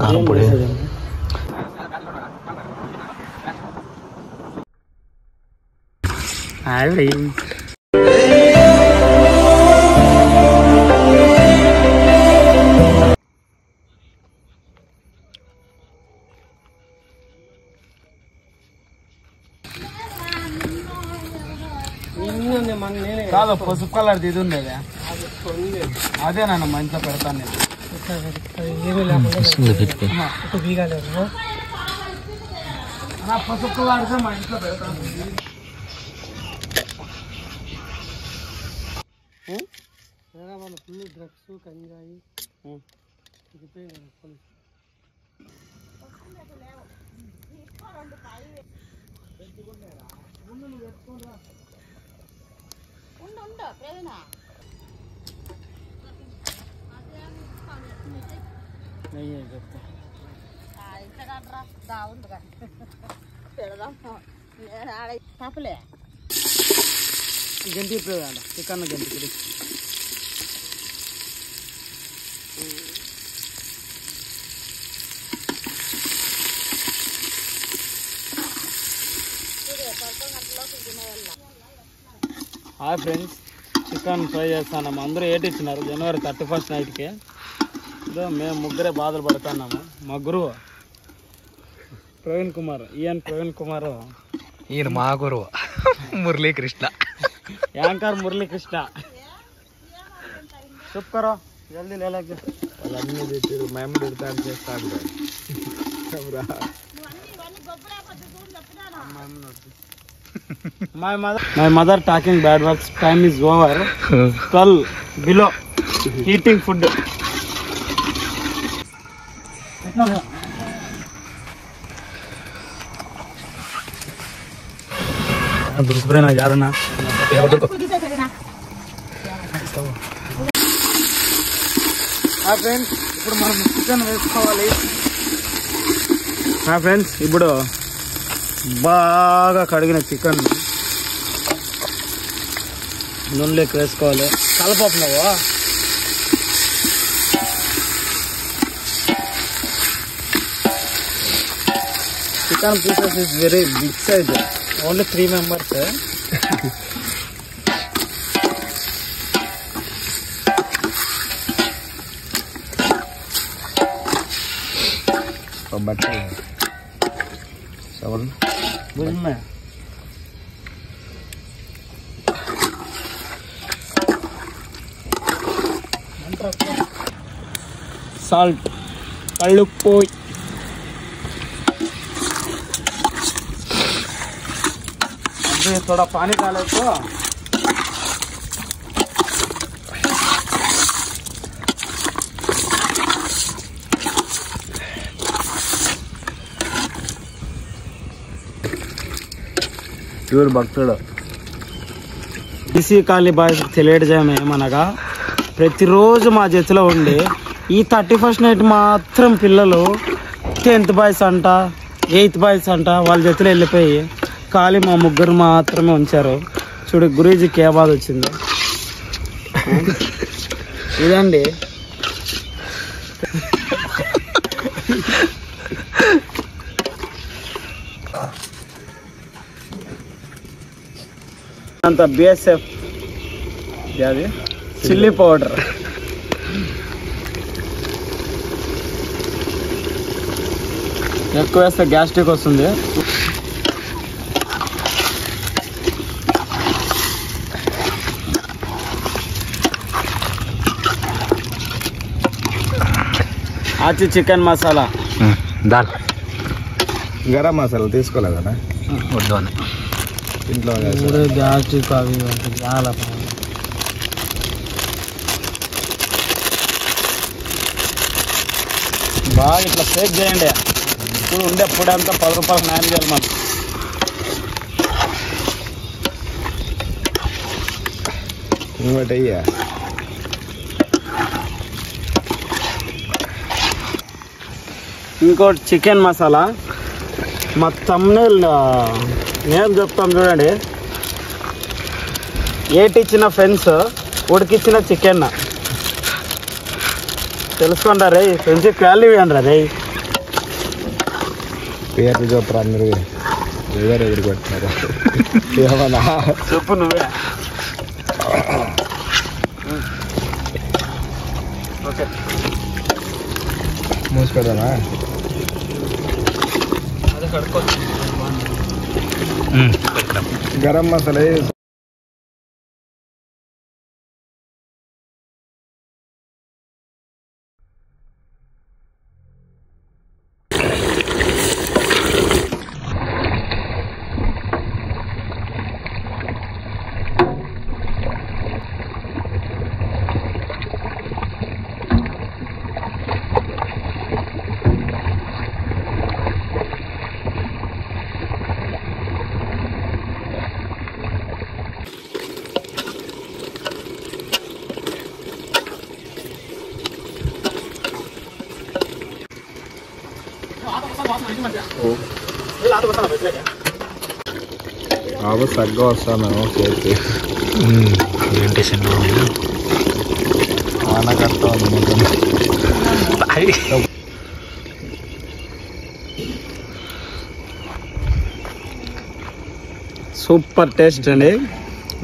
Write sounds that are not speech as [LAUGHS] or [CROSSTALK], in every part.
కారం పొడి కాదు పసుపు కలర్ ఇది ఉండేది. అదే నన్ను మా ఇంట్లో పెడతాను నేను వస్తుంది పెట్టుకో నా పసుపు కలర్ మా ఇంట్లో పెడతాను డ్రగ్స్ కంజాయి తప్పలే గంటి ఇప్పుడు చికెన్ గంటి ఇప్పుడు హాయ్ ఫ్రెండ్స్ ಚಿಕನ್ ಫ್ರೈ చేస్తాನಮ್ಮ ಅಂದ್ರೆ ಏಟಿಚ್ಚಿನಾರು ಜನವರಿ 31 ನೈಟ್ಗೆ ಇದು ಮೇ ಮುಗ್ರೆ ಬಾದಲ್ ಬರ್ತಾನಮ್ಮ ಮಗ್ರು. ಪ್ರವೀಣ್ ಕುಮಾರ್ ಏನ್ ಪ್ರವೀಣ್ ಕುಮಾರ್. ಏನು ಮಾಗುರು. ಮುರಳಿ ಕೃಷ್ಣ ಯಾಂಕರ್ ಮುರಳಿ ಕೃಷ್ಣ ಸೂಪರ್ ಜಲ್ದಿ ಲೇಲಕ್ಕೆ ಅಲ್ಲಿ ಬಿಟ್ಟಿರು ಮೆಮ್ಡ್ ಇರ್ತಾನ ಚೇಸ್ತಾ ಕಮರಾ ನೀ ಅಲ್ಲಿ ಗೊಬ್ಬರ ಹಾಕಿ ದೂರ ನಪ್ಪಿದಾನ ಅಮ್ಮ ನೋಡಿ my mother my mother talking bad words time is over 12 below eating food దుర్గురైనా యారన్నా నా ఫ్రెండ్స్ ఇప్పుడు మనం చికెన్ వేసుకోవాలి నా ఫ్రెండ్స్ ఇప్పుడు బాగా కడిగిన చికెన్ నూనెలోకి వేసుకోవాలి కలపపున్నావు chicken pieces is very big size only three members బట్ట సవల్ बुझ साल्ट कल्लुपोई अभी थोड़ा पानी डाले तो। ప్యూర్ భక్తుడు. బీసీ కాలనీ బాయ్స్కి తెలియజేయడం ఏమనగా ప్రతిరోజు మా చేతిలో ఉండి ఈ థర్టీ ఫస్ట్ నైట్ మాత్రం పిల్లలు టెన్త్ బాయ్స్ అంట ఎయిత్ బాయ్స్ అంట వాళ్ళ చేతిలో వెళ్ళిపోయి ఖాళీ మా ముగ్గురు మాత్రమే ఉంచారు. చూడు గురూజీకి ఏ బాధ వచ్చింది. ఇదండి అంత బిఎస్ఎఫ్ అది చిల్లీ పౌడర్ ఎక్కువ వేస్తే గ్యాస్ట్రిక్ వస్తుంది ఆచి చికెన్ మసాలా దాల్ గరం మసాలా తీసుకోలేదనా వద్దు అని ఇంట్లో అవి చాలా బాగా ఇట్లా షేక్ చేయండి. ఇప్పుడు ఉండే పొడి అంతా పది రూపాయలు న్యాయం చేయాలి మనం. ఇంకోటి అయ్యా. ఇంకోటి చికెన్ మసాలా. మా తమ్నేల్ నేను చెప్తాం చూడండి. ఏటిచ్చిన ఫ్రెండ్స్ ఉడికిచ్చిన చికెన్ తెలుసుకుంటా రే ఫ్రెండ్షిప్ వాల్యూ అంటారా రే? పేర్లు చెప్పరా ఎవరు ఎదురు కొట్టినారు [LAUGHS] ఏమన్నా? చెప్పు నువ్వే. ఓకే. మూసి పెడదామా అదే కడుక్కోవచ్చు. गरम मसाले బాబు సగ్గా వస్తాను మొత్తం సూపర్ టేస్ట్ అండి.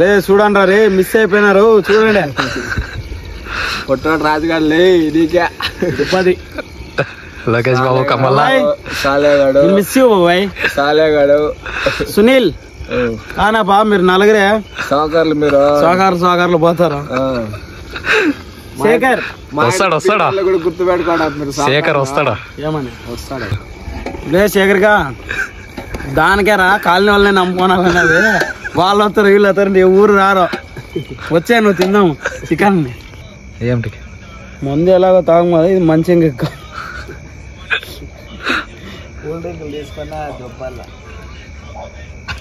రే చూడండి రే మిస్ అయిపోయినారు చూడండి. కొట్టాడు రాజుగారు లే నీకే పది లోకేష్ బాబు కమల్లా సాలేగాడు మిస్ యూ బాయ్. సాలేగాడు సునీల్. కానా బా మీరు నలుగురే? సౌకర్లు మీరు? సోకారు సోకారులు పోతారు? ఆ. శేఖర్. వస్తాడు, వస్తాడా? కూడా గుర్తు శేఖర్ వస్తాడా? ఏమని? వస్తాడు. లే శేఖర్గా దానికే రా కాలనీ వాళ్ళని నమ్ముకోనాలన్నది. వాళ్ళు వస్తారు వీళ్ళు వస్తారు నీ ఊరు రారు. వచ్చే నువ్వు తిందాం చికెన్. ఏమిటి ముందు ఎలాగో తాగు ఇది మంచిగా ఎక్కువ కూల్ తీసుకున్నా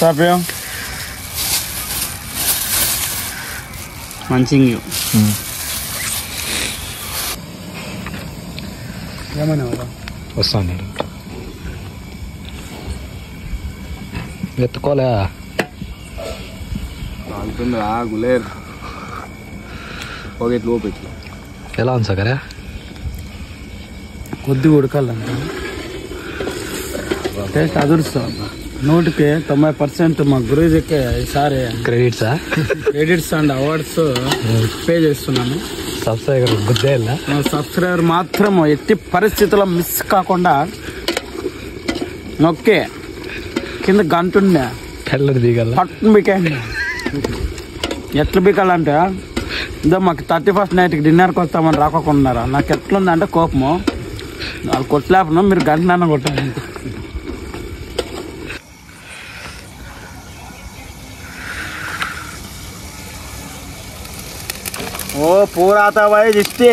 सापियो मंचिंग यू क्या मने होगा वसा नहीं ये तो कॉल है आंटन रहा गुलेर ओके लो पिक क्या आंसर करे कुद्दी उड़ का लंदन टेस्ट आदर्श నూటికి తొంభై పర్సెంట్ మా గురూజీకి ఈసారి క్రెడిట్సా క్రెడిట్స్ అండ్ అవార్డ్స్ పే చేస్తున్నాను సబ్స్క్రైబర్ మా సబ్స్క్రైబర్ మాత్రం ఎట్టి పరిస్థితుల్లో మిస్ కాకుండా నొక్కే. కింద గంటుండే. తెల్లడి దిగల పట్టును బికండి ఎట్లా బికాలంటే ఇదో మాకు థర్టీ ఫస్ట్ నైట్కి డిన్నర్కి వస్తామని రాకోకున్నారా నాకు ఎట్లుందంటే కోపము. వాళ్ళు కొట్టలేపను మీరు గంటనన్న కొట్టాలి. ओ पूरा आता भाई जिससे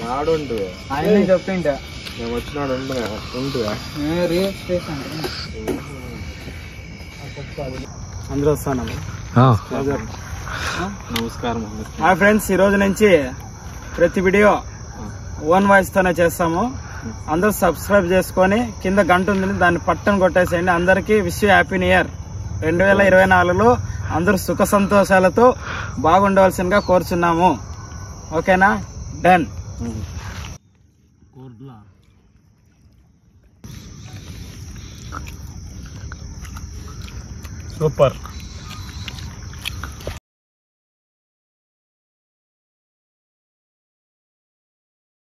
రాడు ఆయన చెప్పింటే మేము వచ్చినాడు ఉంటుగా ఉంటుగా అందరూ వస్తాను నమస్కారం హాయ్ ఫ్రెండ్స్ ఈ రోజు నుంచి ప్రతి వీడియో ఓన్ వాయిస్ తోనే చేస్తాము. అందరూ సబ్స్క్రైబ్ చేసుకొని కింద గంట ఉంది దాన్ని పట్టను కొట్టేసేయండి. అందరికీ విష్ హ్యాపీ న్యూ ఇయర్. రెండు వేల ఇరవై నాలుగులో అందరూ సుఖ సంతోషాలతో బాగుండవలసిందిగా కోరుచున్నాము. ఓకేనా? డన్. సూపర్.